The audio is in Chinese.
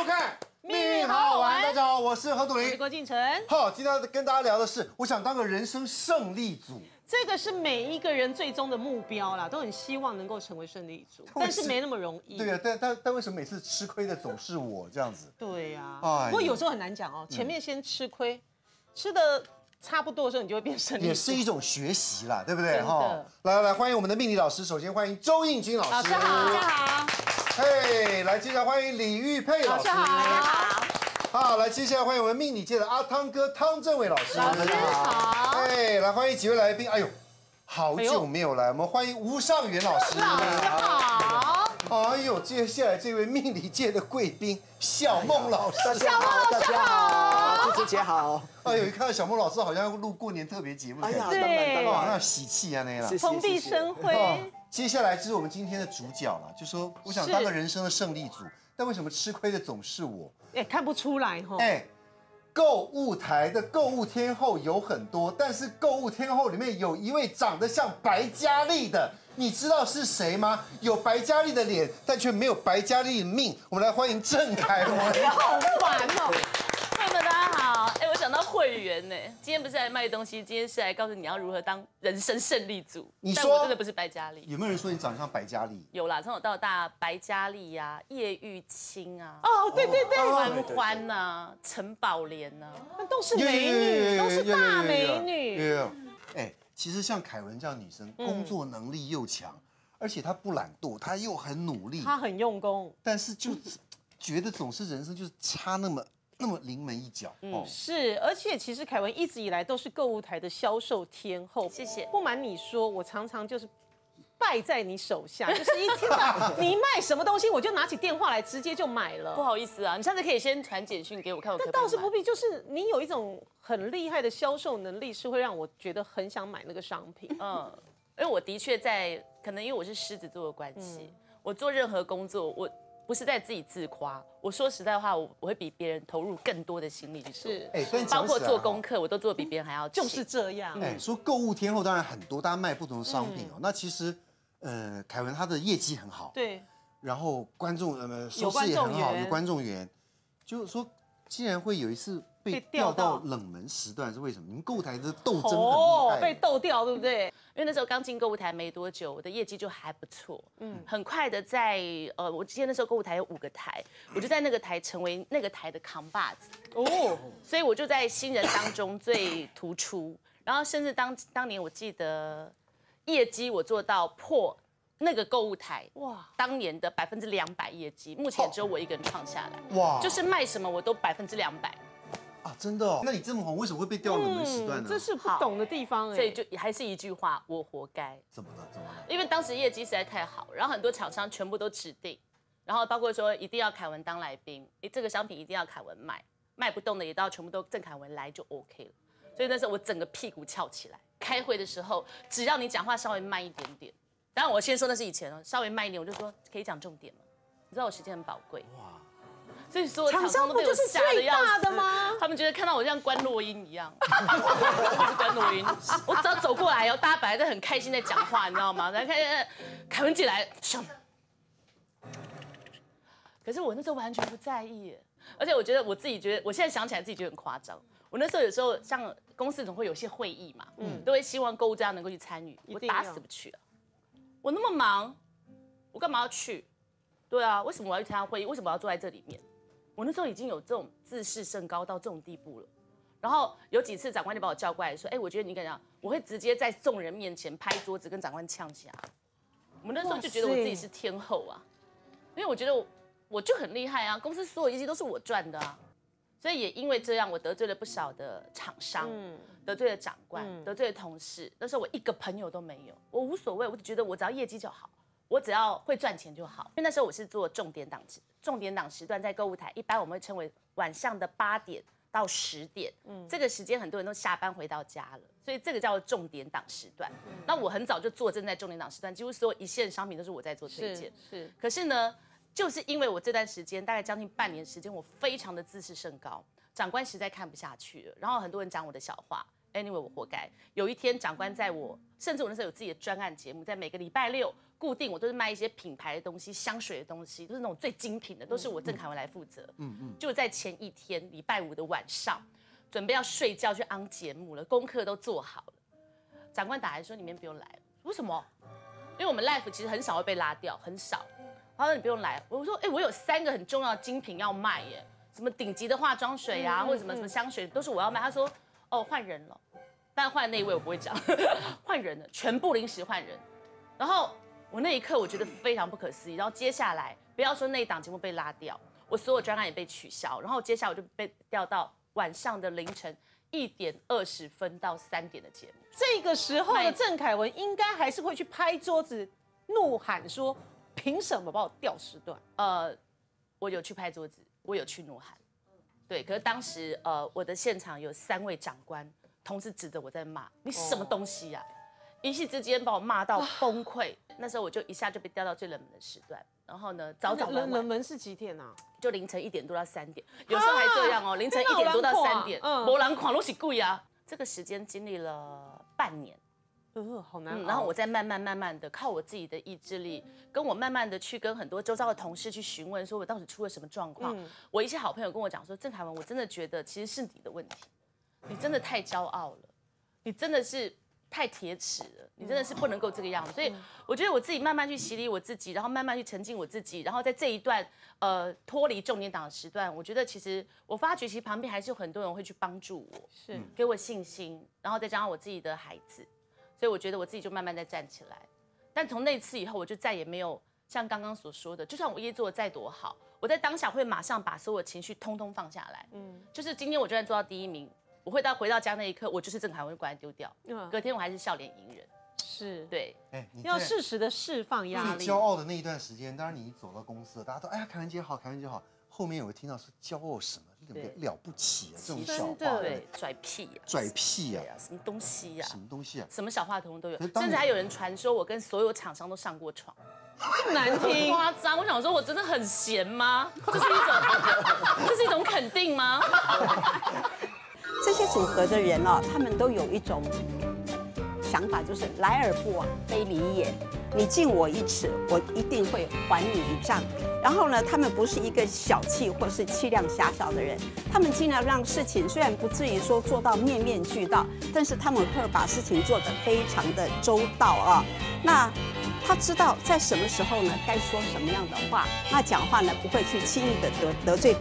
收看《命运好好玩》。大家好，我是何笃林。郭敬晨，好，今天要跟大家聊的是，我想当个人生胜利组。这个是每一个人最终的目标啦，都很希望能够成为胜利组，但是没那么容易。对啊，但但但为什么每次吃亏的总是我这样子？对呀，哎不过有时候很难讲哦，前面先吃亏，吃的差不多的时候，你就会变胜利。也是一种学习啦，对不对？真的来来来，欢迎我们的命理老师。首先欢迎周应军老师。老师好，大家好，嘿，来接下来欢迎李玉佩老师。老师好大家好，好，来接下来欢迎我们命理界的阿汤哥汤政伟老师。老师好，哎，来欢迎几位来宾。哎呦，好久没有来，我们欢迎吴尚元老师。老师好，哎呦，接下来这位命理界的贵宾小孟老师。大家好，大家好，主持姐好。哎呦，一看到小孟老师好像要录过年特别节目。哎呀，对当然当哇，那然，喜气啊那啦。谢谢蓬荜生哦辉。接下来就是我们今天的主角了，就说我想当个人生的胜利组，但为什么吃亏的总是我？哎，看不出来哈。哎，购物台的购物天后有很多，但是购物天后里面有一位长得像白嘉莉的，你知道是谁吗？有白嘉莉的脸，但却没有白嘉莉的命。我们来欢迎郑凯文。好烦哦。到会员呢，今天不是来卖东西，今天是来告诉你要如何当人生胜利组。你说但我真的不是白嘉莉，有没有人说你长得像白嘉莉？有啦，从小到大，白嘉莉呀、叶玉卿啊、哦，对对对，欢欢呐、陈宝莲呐，那都是美女，都是大美女。哎，其实像凯文这样女生，工作能力又强，而且她不懒惰，她又很努力，她很用功，但是就觉得总是人生就是差那么那么临门一脚嗯。是，而且其实凯文一直以来都是购物台的销售天后。谢谢不瞒你说，我常常就是败在你手下，就是一听到 你卖什么东西，我就拿起电话来直接就买了不。好意思啊，你下次可以先传简讯给我看，我可但不可以买倒是不必，就是你有一种很厉害的销售能力，是会让我觉得很想买那个商品。嗯，因为我的确在，可能因为我是狮子座的关系，我做任何工作，我不是在自己自夸。我说实在话，我我会比别人投入更多的心力去做，是，哎，但包括做功课，我都做得比别人还要就是这样。哎，说购物天后当然很多，大家卖不同的商品哦。那其实，呃，凯文他的业绩很好，对，然后观众呃收观视也很好，有观众缘。就是说，竟然会有一次被被调调到到冷门时段，是为什么？你们购物台的斗争很厉哦，被斗掉，对不对？因为那时候刚进购物台没多久，我的业绩就还不错，嗯，很快的在呃，我记得那时候购物台有五个台，我就在那个台成为那个台的扛把子，哦，所以我就在新人当中最突出，然后甚至当当年我记得业绩我做到破那个购物台哇。哇，当年的百分之两百业绩，目前只有我一个人创下来，哇。就是卖什么我都百分之两百，啊，真的哦。那你这么红，为什么会被调冷门时段呢？嗯这是不懂的地方哎。所以就还是一句话，我活该。怎么了？怎么了？因为当时业绩实在太好，然后很多厂商全部都指定，然后包括说一定要凯文当来宾，诶，这个商品一定要凯文卖，卖不动的也到全部都郑凯文来就 OK 了。所以那时候我整个屁股翘起来，开会的时候只要你讲话稍微慢一点点，当然我先说那是以前哦，稍微慢一点我就说可以讲重点吗？你知道我时间很宝贵，哇，所以所有厂商都被我厂商不就是最大的吗他们觉得看到我像关洛音一样，关洛音。我只要走过来哦，大家本来在很开心在讲话，你知道吗？然后看见凯文姐来，咻可是我那时候完全不在意，而且我觉得我自己觉得，我现在想起来自己觉得很夸张。我那时候有时候像公司总会有些会议嘛，嗯，都会希望购物这样能够去参与，我打死不去啊！我那么忙，我干嘛要去？对啊，为什么我要去参加会议？为什么要坐在这里面？我那时候已经有这种自视甚高到这种地步了。然后有几次长官就把我叫过来说：“哎，我觉得你敢讲，我会直接在众人面前拍桌子跟长官呛起来。”我们那时候就觉得我自己是天后啊，因为我觉得我我就很厉害啊，公司所有业绩都是我赚的啊，所以也因为这样，我得罪了不少的厂商，得罪了长官，得罪了同事。那时候我一个朋友都没有，我无所谓，我只觉得我只要业绩就好，我只要会赚钱就好。因为那时候我是做重点档时，重点档时段在购物台，一般我们会称为晚上的八点到十点，这个时间很多人都下班回到家了，所以这个叫做重点档时段。那我很早就坐正在重点档时段，几乎所有一线商品都是我在做推荐。是，可是呢，就是因为我这段时间大概将近半年时间，我非常的自视甚高，长官实在看不下去了，然后很多人讲我的小话。Anyway，我活该。有一天，长官在我，甚至我那时候有自己的专案节目，在每个礼拜六固定我都是卖一些品牌的东西，香水的东西，都是那种最精品的，都是我郑凯文来负责。嗯嗯。就在前一天礼拜五的晚上，准备要睡觉去安节目了，功课都做好了。长官打来说你们不用来了，为什么？因为我们 life 其实很少会被拉掉，很少。他说你不用来，我说哎，我有三个很重要的精品要卖耶，什么顶级的化妆水啊，或者什么什么香水都是我要卖。他说哦换人了，但换那一位我不会讲，换人了，全部临时换人。然后我那一刻我觉得非常不可思议。然后接下来不要说那一档节目被拉掉，我所有专案也被取消。然后接下来我就被调到晚上的凌晨一点二十分到三点的节目。这个时候的郑凯文应该还是会去拍桌子怒喊说：“凭什么把我调时段？”呃，我有去拍桌子，我有去怒喊。对，可是当时呃，我的现场有三位长官同时指着我在骂：“你什么东西呀！”一夕之间把我骂到崩溃。那时候我就一下就被调到最冷门的时段。然后呢，早早冷冷门是几点啊？就凌晨一点多到三点，有时候还这样哦，凌晨一点多到三点，魔狼狂都是贵啊。这个时间经历了半年，呃，好难。然后我再慢慢慢慢的靠我自己的意志力，跟我慢慢的去跟很多周遭的同事去询问，说我到底出了什么状况。我一些好朋友跟我讲说，郑凯文，我真的觉得其实是你的问题，你真的太骄傲了，你真的是。太铁齿了，你真的是不能够这个样子。所以我觉得我自己慢慢去洗礼我自己，然后慢慢去沉浸我自己，然后在这一段呃脱离重点党的时段，我觉得其实我发觉其实旁边还是有很多人会去帮助我，是给我信心，然后再加上我自己的孩子，所以我觉得我自己就慢慢在站起来。但从那次以后，我就再也没有像刚刚所说的，就算我业做的再多好，我在当下会马上把所有情绪通通放下来。嗯，就是今天我就算做到第一名。我会到回到家那一刻，我就是郑凯文，把它丢掉。隔天我还是笑脸迎人，是对。哎，要适时的释放压力。骄傲的那一段时间，当然你走到公司，大家都哎呀，凯文姐好，凯文姐好。后面有会听到说骄傲什么，了不起啊，这种小话，对，拽屁呀，拽屁呀，什么东西呀，什么东西啊，什么小话筒都有，甚至还有人传说我跟所有厂商都上过床，这么难听，夸张。我想说，我真的很闲吗？这是一种，这是一种肯定吗？这些组合的人哦，他们都有一种想法，就是来而不往非礼也。你敬我一尺，我一定会还你一丈。然后呢，他们不是一个小气或是气量狭小的人，他们尽量让事情虽然不至于说做到面面俱到，但是他们会把事情做得非常的周到啊。那他知道在什么时候呢，该说什么样的话，那讲话呢不会去轻易的得得罪。